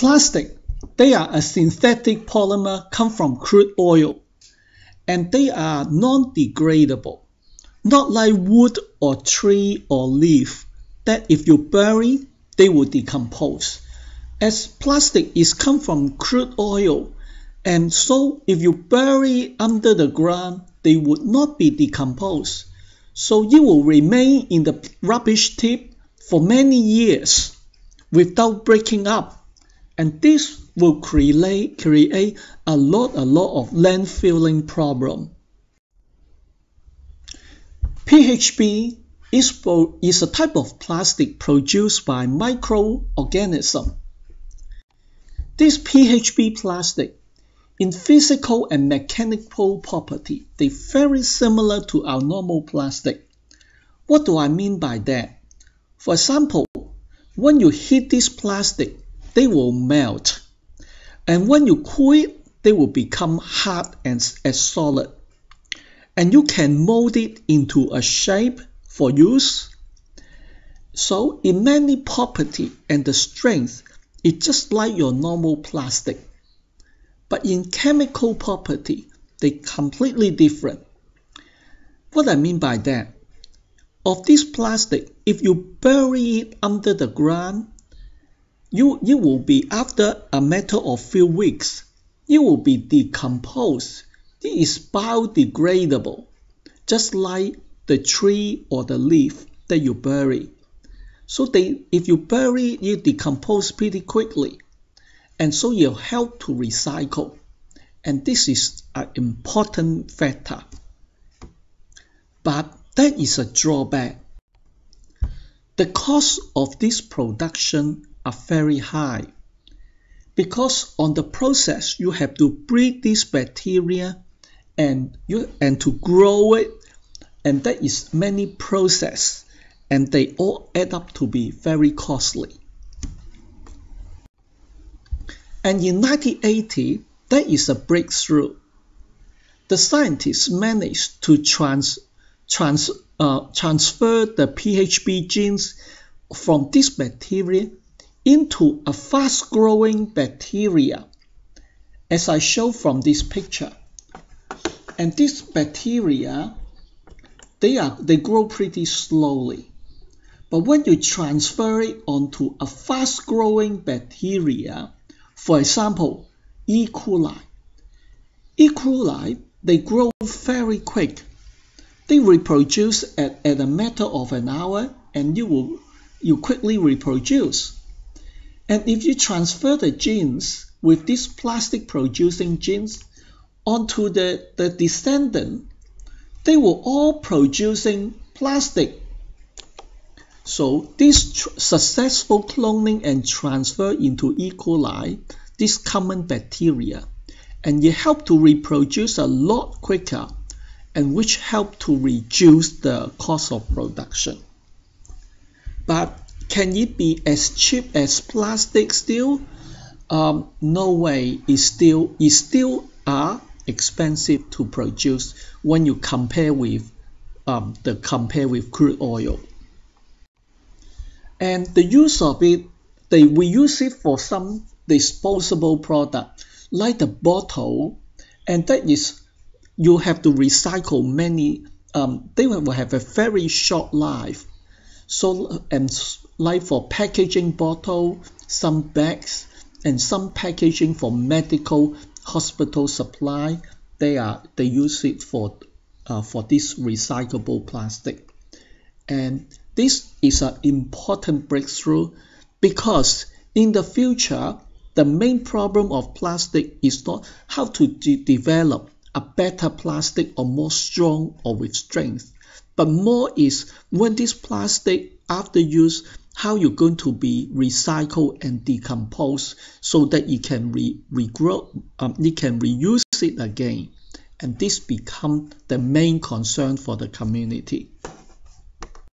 Plastic, they are a synthetic polymer come from crude oil and they are non-degradable. Not like wood or tree or leaf that if you bury, they will decompose. As plastic is come from crude oil, and so if you bury under the ground, they would not be decomposed. So it will remain in the rubbish tip for many years without breaking up. And this will create, create a lot, a lot of landfilling problem. PHB is, is a type of plastic produced by microorganism. This PHB plastic, in physical and mechanical property, they very similar to our normal plastic. What do I mean by that? For example, when you heat this plastic, they will melt. And when you cool it, they will become hard and as solid. And you can mold it into a shape for use. So in many property and the strength, it's just like your normal plastic. But in chemical property, they completely different. What I mean by that, of this plastic, if you bury it under the ground, you, you will be after a matter of few weeks, it will be decomposed. It is biodegradable, just like the tree or the leaf that you bury. So they, if you bury, you decompose pretty quickly. And so you help to recycle. And this is an important factor. But that is a drawback. The cost of this production are very high. Because on the process you have to breed this bacteria and you and to grow it and that is many process and they all add up to be very costly. And in 1980 that is a breakthrough. The scientists managed to trans, trans, uh, transfer the phb genes from this bacteria into a fast-growing bacteria, as I show from this picture. And these bacteria, they, are, they grow pretty slowly. But when you transfer it onto a fast-growing bacteria, for example, E. coli, E. coli, they grow very quick. They reproduce at, at a matter of an hour and you will you quickly reproduce. And if you transfer the genes with these plastic producing genes onto the, the descendant, they were all producing plastic. So this successful cloning and transfer into E. coli, this common bacteria, and it helped to reproduce a lot quicker and which helped to reduce the cost of production. But can it be as cheap as plastic still? Um, no way. It still it still are expensive to produce when you compare with um, the compare with crude oil. And the use of it, they we use it for some disposable product like the bottle, and that is you have to recycle many. Um, they will have a very short life. So and like for packaging bottle, some bags, and some packaging for medical hospital supply. They are they use it for uh, for this recyclable plastic, and this is an important breakthrough because in the future the main problem of plastic is not how to de develop a better plastic or more strong or with strength, but more is when this plastic after use how you're going to be recycled and decomposed so that you can re regrow um, you can reuse it again. And this become the main concern for the community